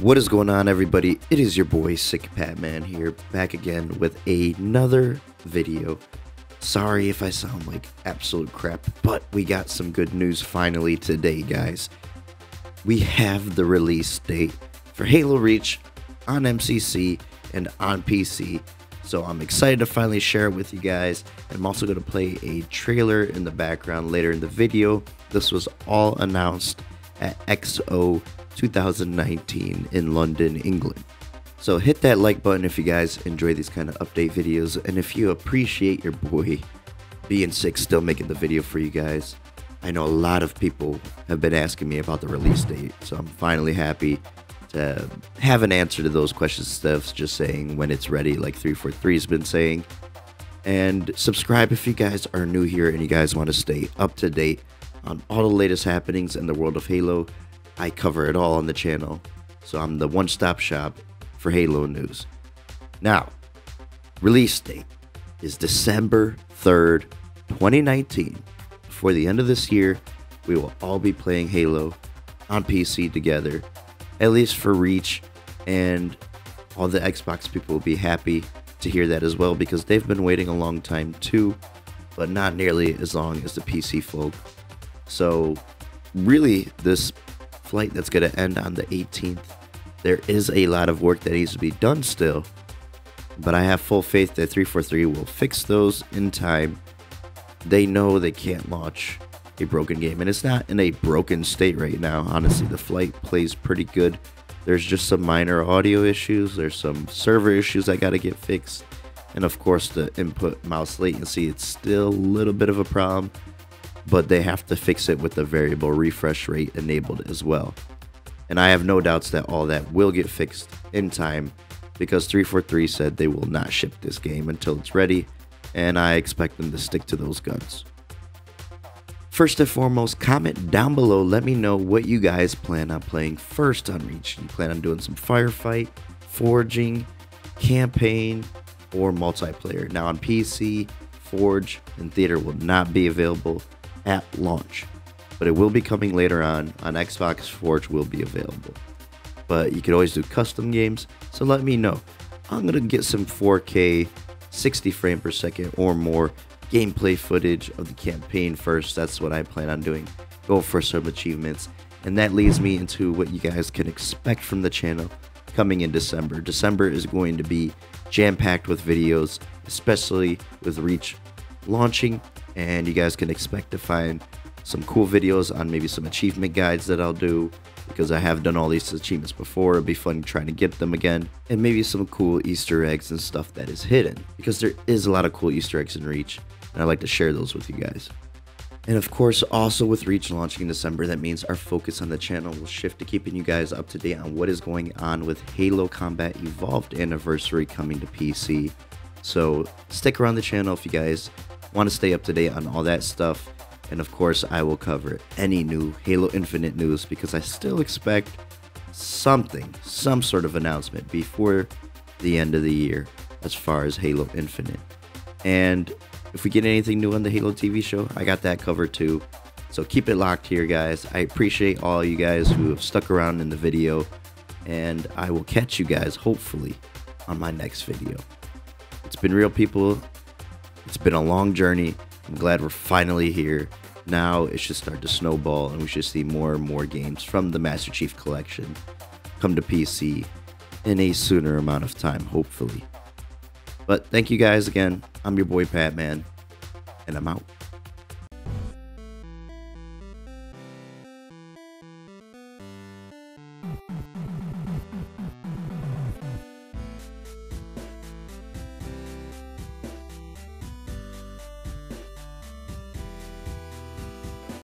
What is going on, everybody? It is your boy Sick Patman here, back again with another video. Sorry if I sound like absolute crap, but we got some good news finally today, guys. We have the release date for Halo Reach on MCC and on PC. So I'm excited to finally share it with you guys. I'm also going to play a trailer in the background later in the video. This was all announced at XO 2019 in London, England. So hit that like button if you guys enjoy these kind of update videos and if you appreciate your boy being sick still making the video for you guys. I know a lot of people have been asking me about the release date, so I'm finally happy to have an answer to those questions of just saying when it's ready like 343 has been saying. And subscribe if you guys are new here and you guys want to stay up to date on all the latest happenings in the world of Halo. I cover it all on the channel, so I'm the one stop shop for Halo news. Now, release date is December 3rd, 2019. Before the end of this year, we will all be playing Halo on PC together, at least for Reach, and all the Xbox people will be happy to hear that as well because they've been waiting a long time too, but not nearly as long as the PC folk. So, really, this flight that's going to end on the 18th, there is a lot of work that needs to be done still, but I have full faith that 343 will fix those in time. They know they can't launch a broken game, and it's not in a broken state right now. Honestly, the flight plays pretty good. There's just some minor audio issues, there's some server issues that got to get fixed, and of course, the input mouse latency, it's still a little bit of a problem but they have to fix it with the variable refresh rate enabled as well. And I have no doubts that all that will get fixed in time because 343 said they will not ship this game until it's ready, and I expect them to stick to those guns. First and foremost, comment down below. Let me know what you guys plan on playing first on Reach. You plan on doing some firefight, forging, campaign, or multiplayer. Now on PC, Forge and Theater will not be available at launch, but it will be coming later on. On Xbox, Forge will be available. But you could always do custom games, so let me know. I'm gonna get some 4K, 60 frame per second or more gameplay footage of the campaign first. That's what I plan on doing. Go for some achievements. And that leads me into what you guys can expect from the channel coming in December. December is going to be jam packed with videos, especially with Reach launching and you guys can expect to find some cool videos on maybe some achievement guides that I'll do because I have done all these achievements before. It'd be fun trying to get them again. And maybe some cool Easter eggs and stuff that is hidden because there is a lot of cool Easter eggs in Reach and I like to share those with you guys. And of course, also with Reach launching in December, that means our focus on the channel will shift to keeping you guys up to date on what is going on with Halo Combat Evolved Anniversary coming to PC. So stick around the channel if you guys want to stay up to date on all that stuff. And of course, I will cover any new Halo Infinite news because I still expect something, some sort of announcement before the end of the year as far as Halo Infinite. And if we get anything new on the Halo TV show, I got that covered too. So keep it locked here, guys. I appreciate all you guys who have stuck around in the video. And I will catch you guys, hopefully, on my next video. It's been real, people. It's been a long journey. I'm glad we're finally here. Now it should start to snowball, and we should see more and more games from the Master Chief Collection come to PC in a sooner amount of time, hopefully. But thank you guys again. I'm your boy Patman, and I'm out.